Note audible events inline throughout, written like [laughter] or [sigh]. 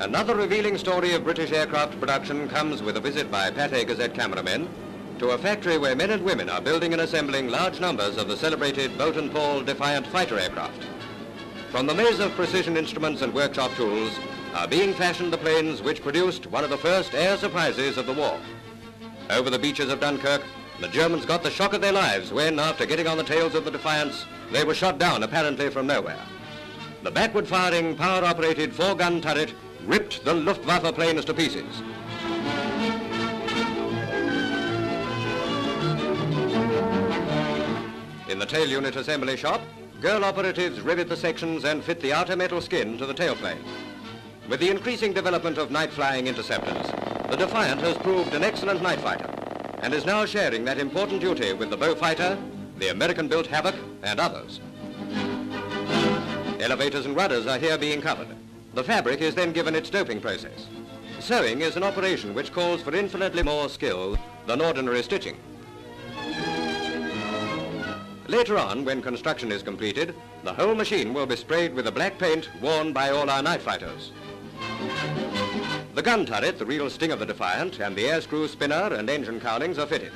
Another revealing story of British aircraft production comes with a visit by Pathé Gazette cameramen to a factory where men and women are building and assembling large numbers of the celebrated Boulton Paul Defiant fighter aircraft. From the maze of precision instruments and workshop tools are being fashioned the planes which produced one of the first air surprises of the war. Over the beaches of Dunkirk, the Germans got the shock of their lives when, after getting on the tails of the Defiants, they were shot down apparently from nowhere. The backward-firing, power-operated four-gun turret ripped the Luftwaffe planes to pieces. In the tail unit assembly shop, girl operatives rivet the sections and fit the outer metal skin to the tailplane. With the increasing development of night-flying interceptors, the Defiant has proved an excellent night fighter and is now sharing that important duty with the Beaufighter, the American-built Havoc, and others. Elevators and rudders are here being covered. The fabric is then given its doping process. Sewing is an operation which calls for infinitely more skill than ordinary stitching. Later on, when construction is completed, the whole machine will be sprayed with the black paint worn by all our night fighters. The gun turret, the real sting of the Defiant, and the air screw spinner and engine cowlings are fitted.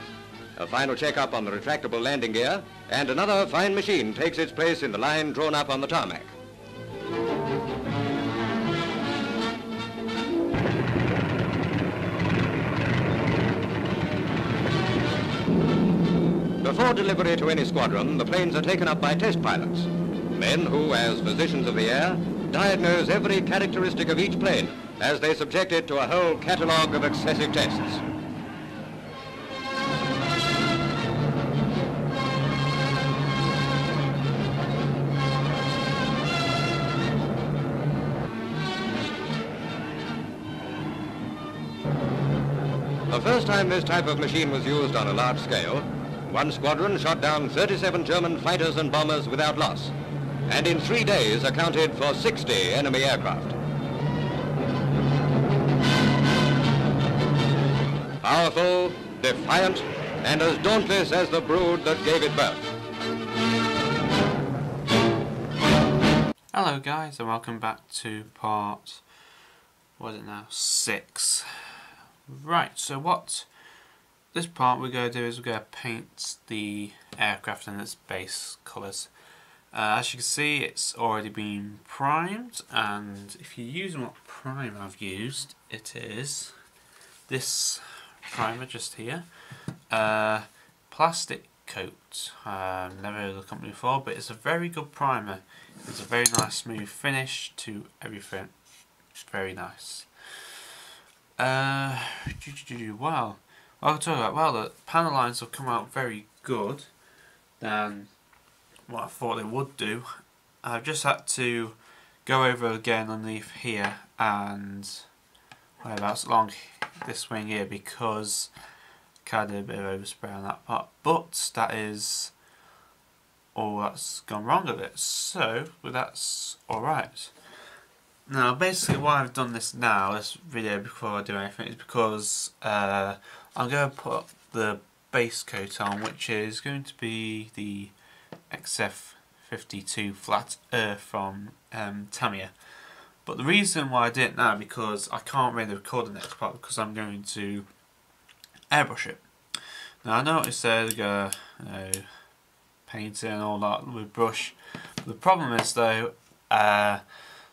A final check-up on the retractable landing gear, and another fine machine takes its place in the line drawn up on the tarmac. Before delivery to any squadron, the planes are taken up by test pilots, men who, as physicians of the air, diagnose every characteristic of each plane as they subject it to a whole catalogue of excessive tests. The first time this type of machine was used on a large scale, one squadron shot down 37 German fighters and bombers without loss, and in three days accounted for 60 enemy aircraft. Powerful, defiant, and as dauntless as the brood that gave it birth. Hello guys and welcome back to part, what is it now, 6. Right, so what this part we're going to do is we're going to paint the aircraft in its base colours. Uh, as you can see it's already been primed and if you're using what primer I've used it is this primer just here. Uh, plastic coat. Um, never heard of the company before, but it's a very good primer. It's a very nice smooth finish to everything. It's very nice. Uh, well, I'll talk about, well, the panel lines have come out very good than what I thought they would do. I've just had to go over again underneath here and whereabouts along this wing here because kind of a bit of overspray on that part. But that is all that's gone wrong with it. So well, that's alright. Now basically why I've done this now, this video before I do anything, is because uh, I'm going to put the base coat on which is going to be the XF52 Flat from um, Tamiya. But the reason why I did it now because I can't really record the next part because I'm going to airbrush it. Now I noticed there's uh, you know, painting and all that with brush. The problem is though, uh,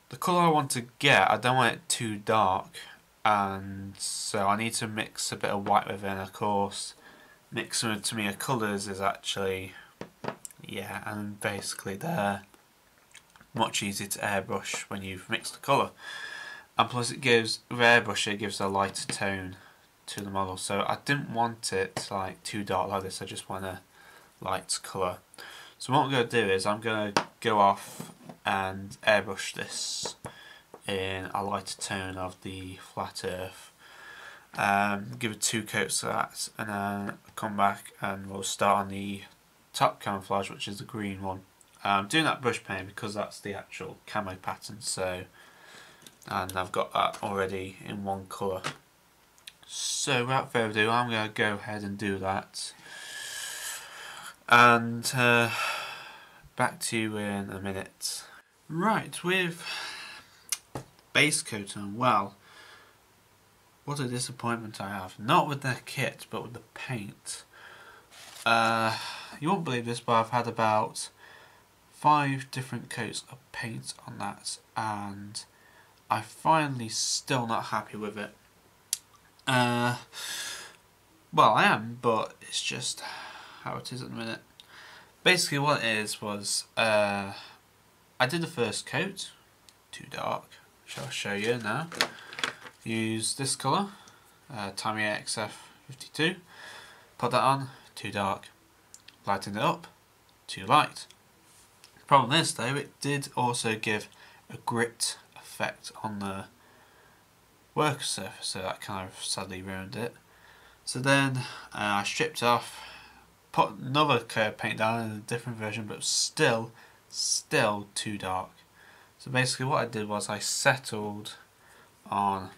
the colour I want to get, I don't want it too dark and so I need to mix a bit of white with it and of course mixing with Tamiya colours is actually yeah and basically they're much easier to airbrush when you've mixed the colour. And plus it gives with airbrush it gives a lighter tone to the model. So I didn't want it like too dark like this I just want a light colour. So what I'm going to do is I'm going to go off and airbrush this in a lighter tone of the flat earth. Um, give it two coats of that and then come back and we'll start on the top camouflage which is the green one. I'm doing that brush paint because that's the actual camo pattern so and I've got that already in one colour. So without further ado I'm going to go ahead and do that and uh, back to you in a minute. Right, with base coat on, well, what a disappointment I have. Not with the kit, but with the paint. Uh, you won't believe this, but I've had about five different coats of paint on that, and I'm finally still not happy with it. Uh, well, I am, but it's just how it is at the minute. Basically, what it is was uh, I did the first coat, too dark. Shall I'll show you now? Use this colour, uh, Tamiya XF52. Put that on, too dark. Lighten it up, too light. The problem is though, it did also give a grit effect on the work surface, so that kind of sadly ruined it. So then uh, I stripped off, put another coat paint down in a different version, but still, still too dark. So basically what I did was I settled on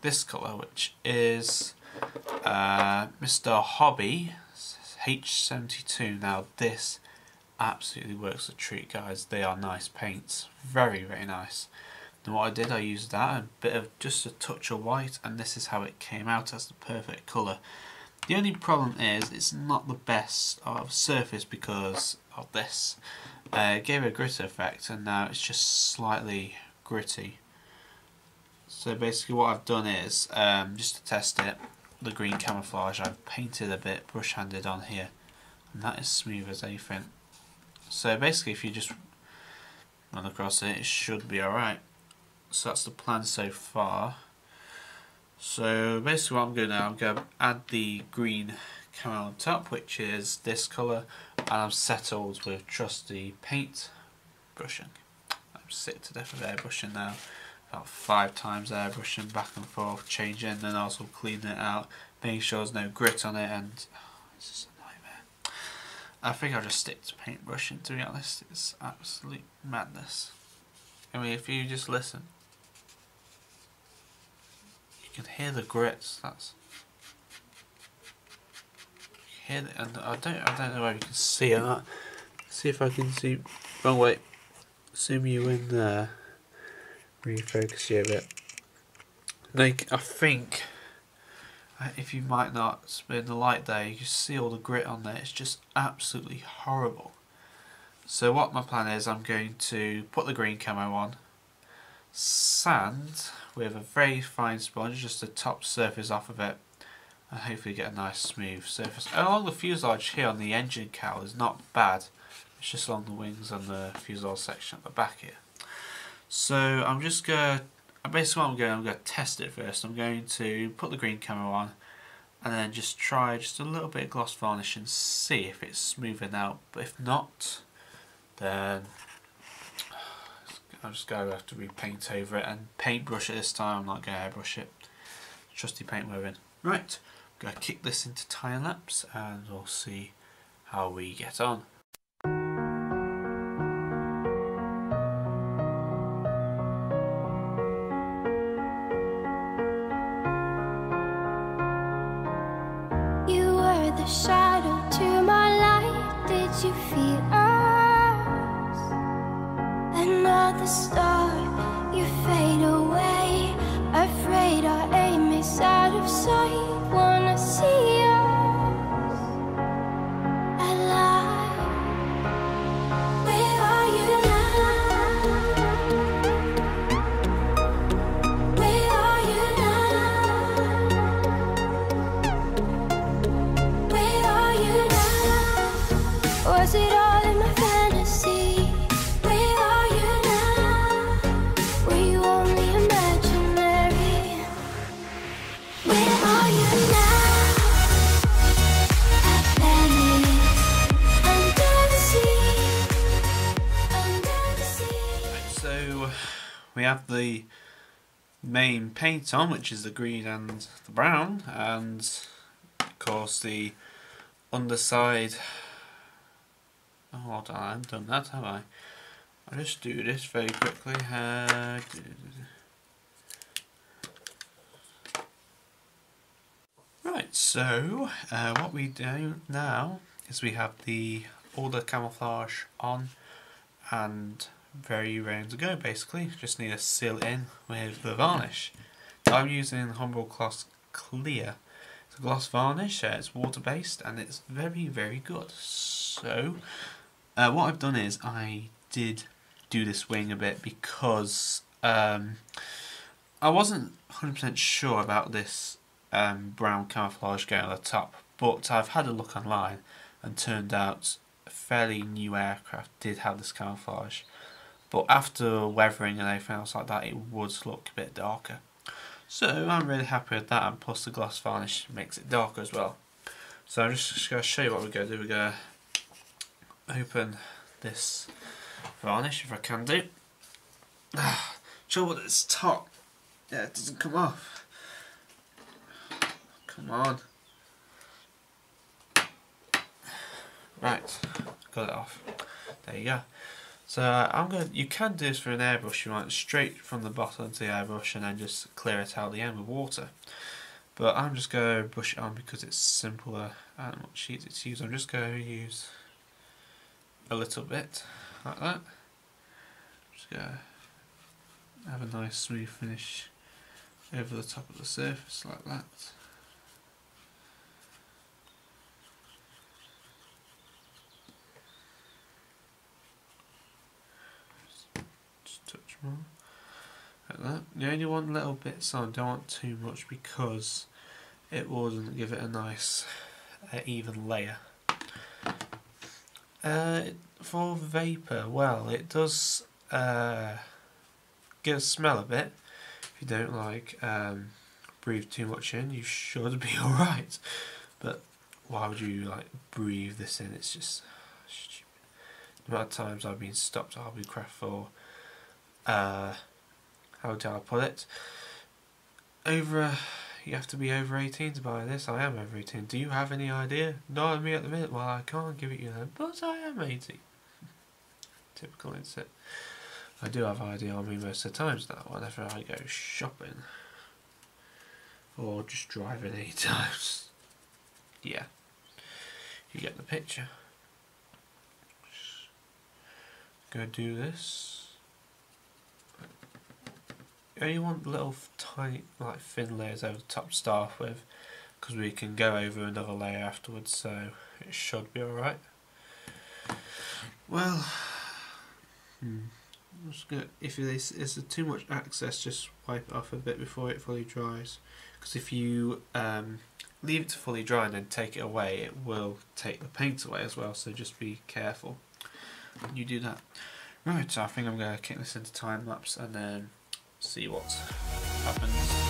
this colour, which is uh, Mr. Hobby H72. Now this absolutely works a treat guys, they are nice paints, very very nice. And what I did, I used that, a bit of just a touch of white, and this is how it came out as the perfect colour. The only problem is it's not the best of surface because of this. Uh, it gave a grit effect and now it's just slightly gritty. So basically what I've done is, um, just to test it, the green camouflage, I've painted a bit brush-handed on here. And that is smooth as anything. So basically if you just run across it, it should be alright. So that's the plan so far. So basically what I'm going to do now, I'm going to add the green camo on top, which is this colour, and I'm settled with trusty paint brushing. I'm sick to death of airbrushing now. About five times airbrushing back and forth, changing, then also cleaning it out, making sure there's no grit on it, and oh, it's just a nightmare. I think I'll just stick to paint brushing to be honest, it's absolute madness. I mean, if you just listen, you can hear the grits. That's and I don't I don't know if you can see it. See if I can see. Wrong way. Zoom you in there. Refocus you a bit. Like I think uh, if you might not in the light there, you can see all the grit on there. It's just absolutely horrible. So what my plan is, I'm going to put the green camo on, sand with a very fine sponge, just the top surface off of it, and hopefully get a nice smooth surface. Oh, along the fuselage here on the engine cowl is not bad, it's just along the wings and the fuselage section at the back here. So I'm just going to, basically what I'm going, I'm going to test it first. I'm going to put the green camo on and then just try just a little bit of gloss varnish and see if it's smoothing out. But if not, then I'm just going to have to repaint over it and paintbrush it this time. I'm not going to airbrush it. Trusty paint moving. Right, going to kick this into time lapse and we'll see how we get on. You were the shadow to my light. Did you feel us? Another star, we have the main paint on, which is the green and the brown, and of course the underside. Oh, hold on, I haven't done that, have I? I'll just do this very quickly. Uh, Right, so uh, what we do now is we have the all the camouflage on and very ready to go basically. Just need to seal in with the varnish. I'm using Humbrol Gloss Clear. It's a gloss varnish, uh, it's water based and it's very very good. So uh, what I've done is I did do this wing a bit because um, I wasn't 100% sure about this um, brown camouflage going on the top but I've had a look online and turned out a fairly new aircraft did have this camouflage but after weathering and everything else like that it would look a bit darker. So I'm really happy with that and plus the gloss varnish makes it darker as well. So I'm just, just going to show you what we're going to do. We're going to open this varnish if I can do. [sighs] Trouble it's top. Yeah it doesn't come off. Come on. Right, got it off. There you go. So I'm going. You can do this for an airbrush. You want straight from the bottom to the airbrush and then just clear it out the end with water. But I'm just going to brush it on because it's simpler and much easier to use. I'm just going to use a little bit like that. Just to have a nice smooth finish over the top of the surface like that. touch more. Like that. The only one little bit so I don't want too much because it wouldn't give it a nice uh, even layer. Uh, for vapour, well, it does uh, get a smell a bit. If you don't like um, breathe too much in, you should [laughs] be alright. But why would you like breathe this in? It's just stupid. The amount of times I've been stopped at Hobbycraft for uh, how do I put it? Over, uh, you have to be over 18 to buy this. I am over 18. Do you have any idea? Not me at the minute. Well, I can't give it you then, but I am 18. Typical, it? I do have idea on me most of the times now whenever I go shopping. Or just driving any [laughs] times. Yeah. You get the picture. Go do this. You only want little tiny, like thin layers over the top to start with, because we can go over another layer afterwards, so it should be alright. Well, hmm, good. if there's, too much access, just wipe it off a bit before it fully dries, because if you um, leave it to fully dry and then take it away, it will take the paint away as well, so just be careful when you do that. Right, so I think I'm going to kick this into time lapse and then see what happens.